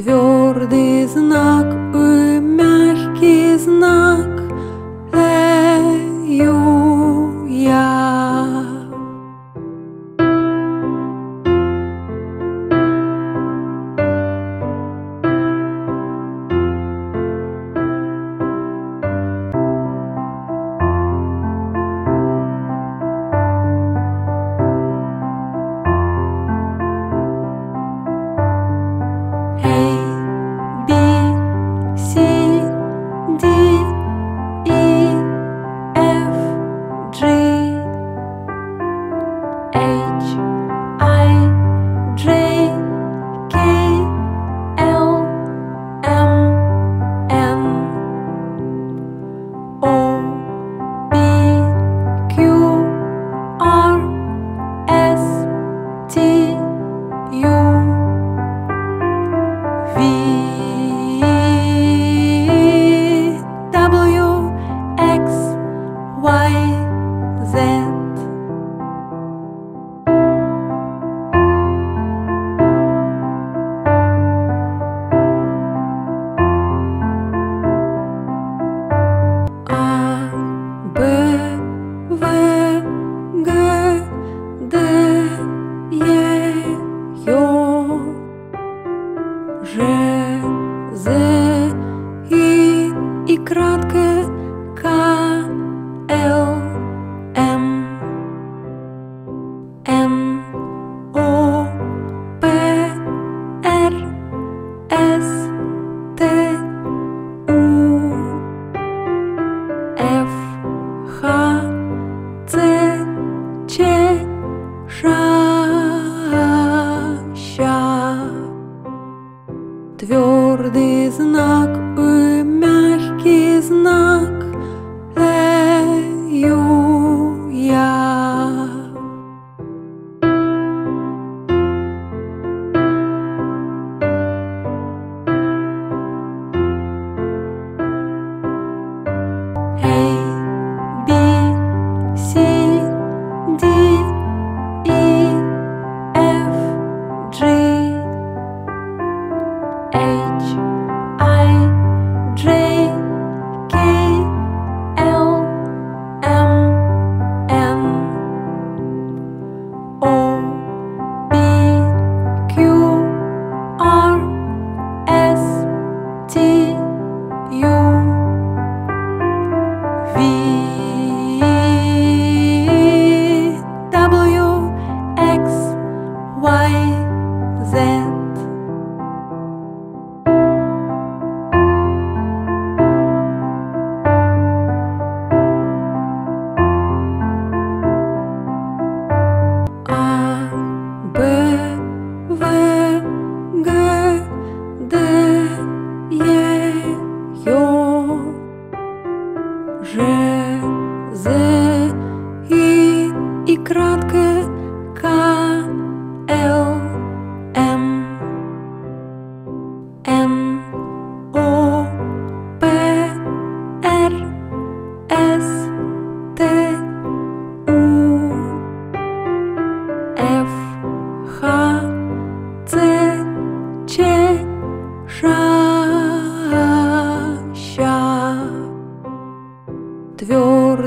Твердый знак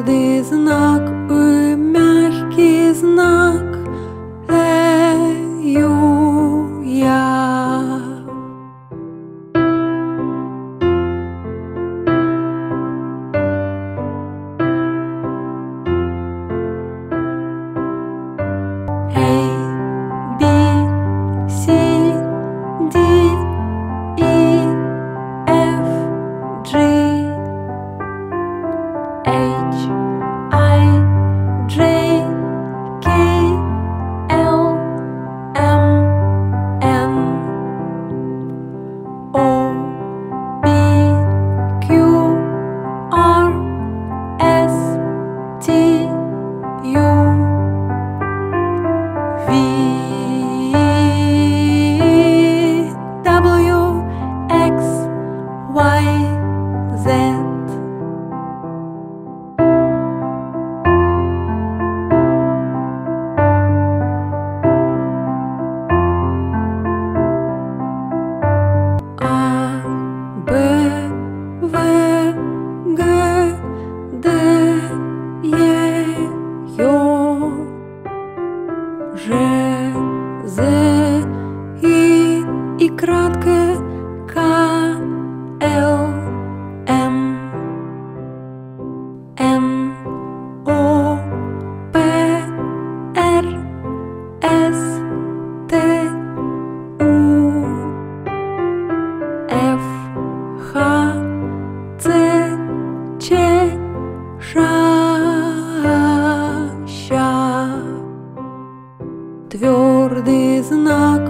Твердый Твердый знак